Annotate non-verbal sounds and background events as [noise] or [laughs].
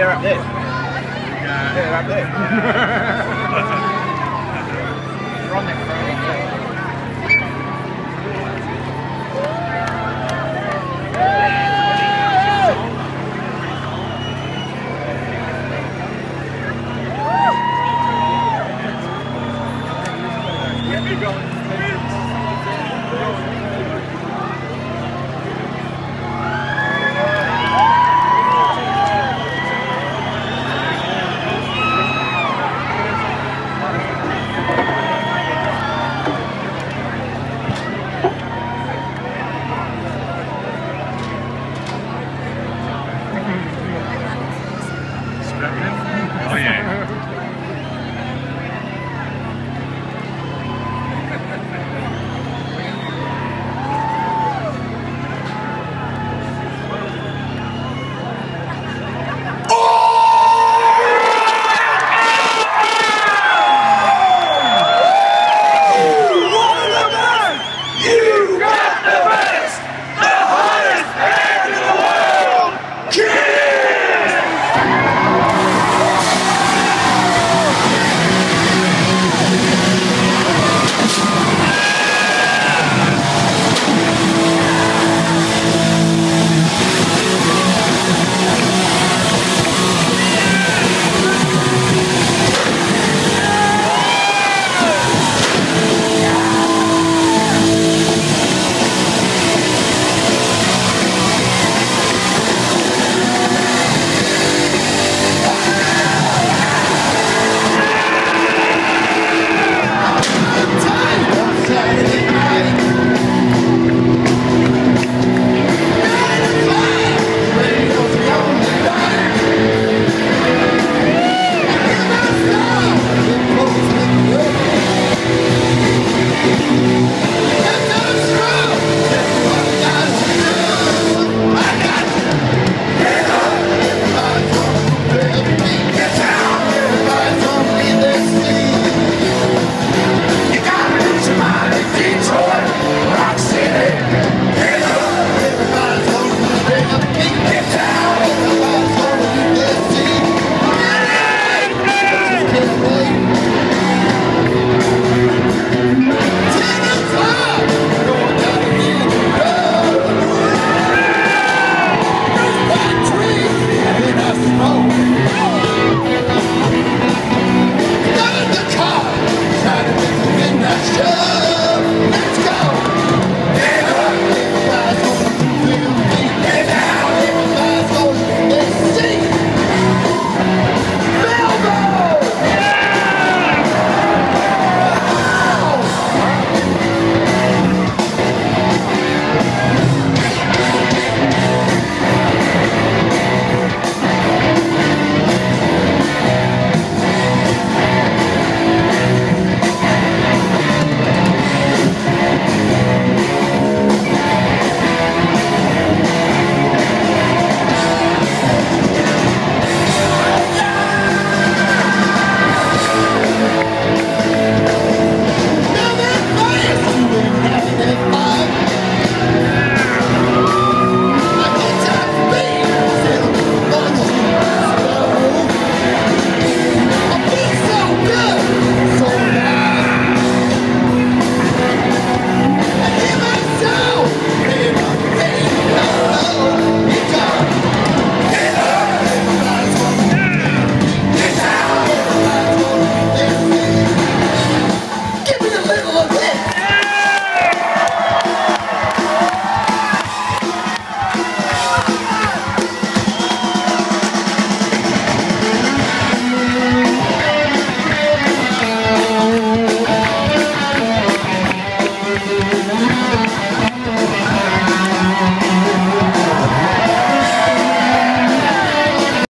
there, up there. Yeah, up there. [laughs]